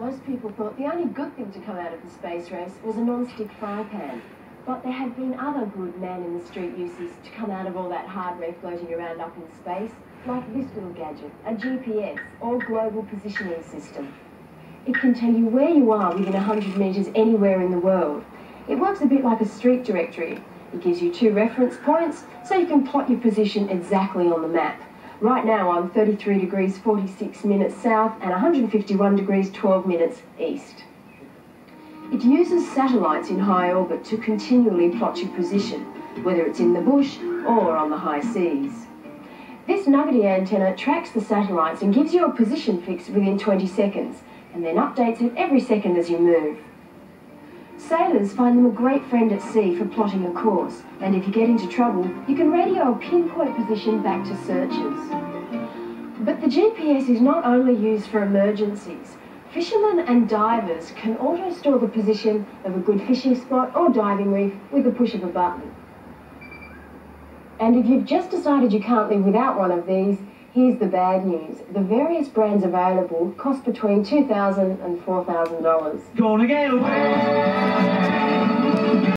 Most people thought the only good thing to come out of the space race was a non-stick fry pan. But there have been other good man-in-the-street uses to come out of all that hardware floating around up in space, like this little gadget, a GPS, or Global Positioning System. It can tell you where you are within 100 metres anywhere in the world. It works a bit like a street directory. It gives you two reference points, so you can plot your position exactly on the map. Right now I'm 33 degrees 46 minutes south and 151 degrees 12 minutes east. It uses satellites in high orbit to continually plot your position, whether it's in the bush or on the high seas. This nuggety antenna tracks the satellites and gives you a position fix within 20 seconds, and then updates it every second as you move. Sailors find them a great friend at sea for plotting a course, and if you get into trouble, you can radio a pinpoint position back to searchers. But the GPS is not only used for emergencies. Fishermen and divers can auto store the position of a good fishing spot or diving reef with the push of a button. And if you've just decided you can't live without one of these, here's the bad news. The various brands available cost between $2,000 and $4,000. Gonna get away.